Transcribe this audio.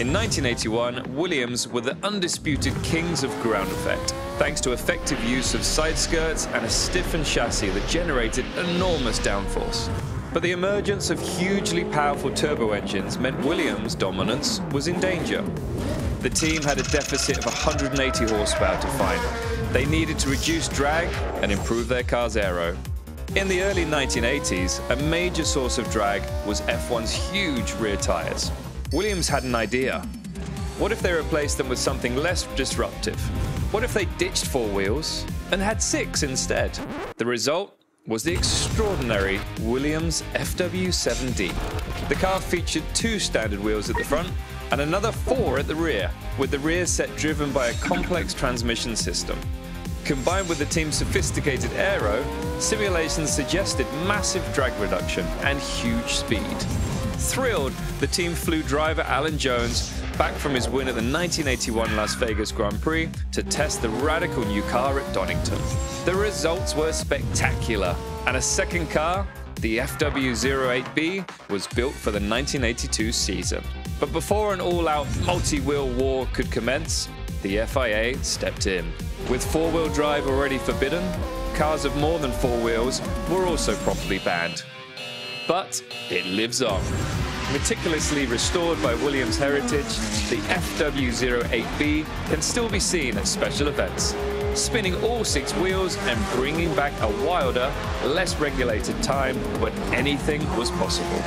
In 1981, Williams were the undisputed kings of ground effect, thanks to effective use of side skirts and a stiffened chassis that generated enormous downforce. But the emergence of hugely powerful turbo engines meant Williams' dominance was in danger. The team had a deficit of 180 horsepower to find. They needed to reduce drag and improve their car's aero. In the early 1980s, a major source of drag was F1's huge rear tyres. Williams had an idea. What if they replaced them with something less disruptive? What if they ditched four wheels and had six instead? The result was the extraordinary Williams FW7D. The car featured two standard wheels at the front and another four at the rear, with the rear set driven by a complex transmission system. Combined with the team's sophisticated aero, simulations suggested massive drag reduction and huge speed. Thrilled, the team flew driver Alan Jones back from his win at the 1981 Las Vegas Grand Prix to test the radical new car at Donington. The results were spectacular, and a second car, the FW08B, was built for the 1982 season. But before an all-out multi-wheel war could commence, the FIA stepped in. With four-wheel drive already forbidden, cars of more than four wheels were also properly banned. But it lives on. Meticulously restored by Williams Heritage, the FW08B can still be seen at special events, spinning all six wheels and bringing back a wilder, less regulated time when anything was possible.